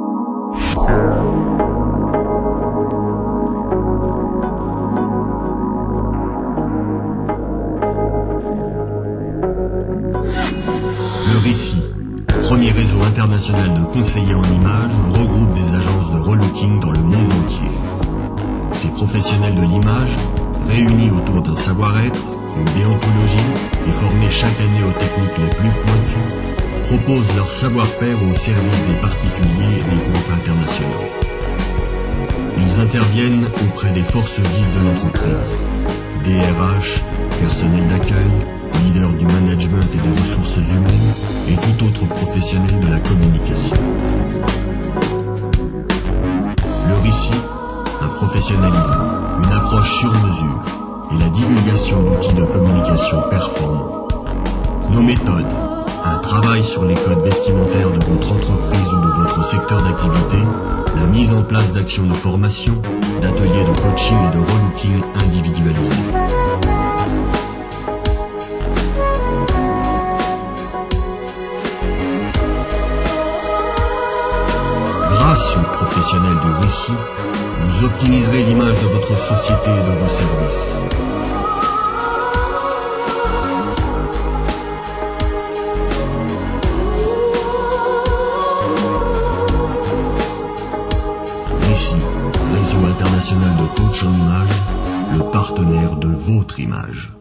Le récit, premier réseau international de conseillers en images, regroupe des agences de relooking dans le monde entier. Ces professionnels de l'image, réunis autour d'un savoir-être, une déontologie et formés chaque année aux techniques les plus pointues, proposent leur savoir-faire au service des particuliers et des groupes internationaux. Ils interviennent auprès des forces vives de l'entreprise, DRH, personnel d'accueil, leaders du management et des ressources humaines et tout autre professionnel de la communication. Leur ici, un professionnalisme, une approche sur mesure et la divulgation d'outils de communication performants. Nos méthodes, travail sur les codes vestimentaires de votre entreprise ou de votre secteur d'activité, la mise en place d'actions de formation, d'ateliers de coaching et de relooking individualisés. Grâce aux professionnels de récit, vous optimiserez l'image de votre société et de vos services. International de en image, le partenaire de votre image.